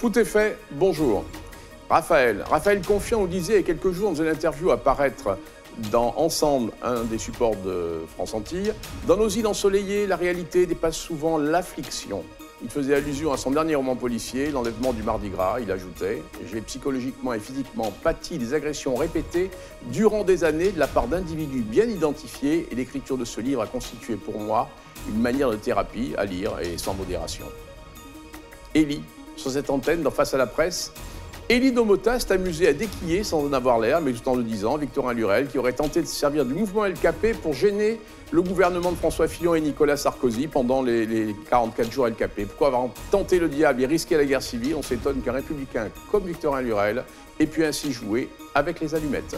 Tout est fait, bonjour. Raphaël. Raphaël Confiant nous disait il y a quelques jours dans une interview à paraître dans Ensemble, un des supports de France Antilles, dans nos îles ensoleillées, la réalité dépasse souvent l'affliction. Il faisait allusion à son dernier roman policier, L'enlèvement du Mardi Gras. Il ajoutait J'ai psychologiquement et physiquement pâti des agressions répétées durant des années de la part d'individus bien identifiés et l'écriture de ce livre a constitué pour moi une manière de thérapie à lire et sans modération. Élie, sur cette antenne, dans Face à la presse, Élie Domota s'est amusé à déquiller, sans en avoir l'air, mais tout en le disant, Victorin Lurel, qui aurait tenté de se servir du mouvement LKP pour gêner le gouvernement de François Fillon et Nicolas Sarkozy pendant les, les 44 jours LKP. Pourquoi avoir tenté le diable et risqué la guerre civile? On s'étonne qu'un républicain comme Victorin Lurel ait pu ainsi jouer avec les allumettes.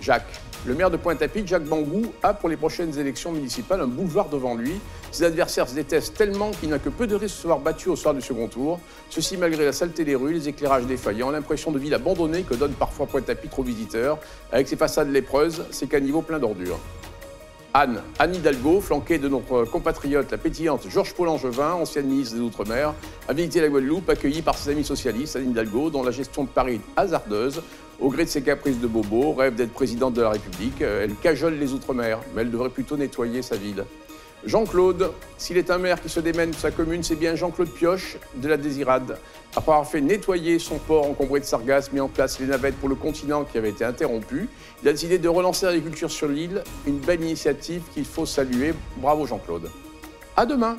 Jacques. Le maire de Pointe-à-Pitre, Jacques Bangou, a pour les prochaines élections municipales un boulevard devant lui. Ses adversaires se détestent tellement qu'il n'a que peu de risques de se voir battu au soir du second tour. Ceci malgré la saleté des rues, les éclairages défaillants, l'impression de ville abandonnée que donne parfois Pointe-à-Pitre aux visiteurs, avec ses façades lépreuses, ses caniveaux pleins d'ordures. Anne, Anne Hidalgo, flanquée de notre compatriote, la pétillante Georges Paul Angevin, ancienne ministre des Outre-mer, a visité la Guadeloupe, accueillie par ses amis socialistes, Anne Hidalgo, dont la gestion de Paris est hasardeuse. Au gré de ses caprices de bobo, rêve d'être présidente de la République, elle cajole les Outre-mer, mais elle devrait plutôt nettoyer sa ville. Jean-Claude, s'il est un maire qui se démène de sa commune, c'est bien Jean-Claude Pioche de la Désirade. Après avoir fait nettoyer son port encombré de sargasses, mis en place les navettes pour le continent qui avait été interrompu, il a décidé de relancer l'agriculture sur l'île, une belle initiative qu'il faut saluer. Bravo Jean-Claude. À demain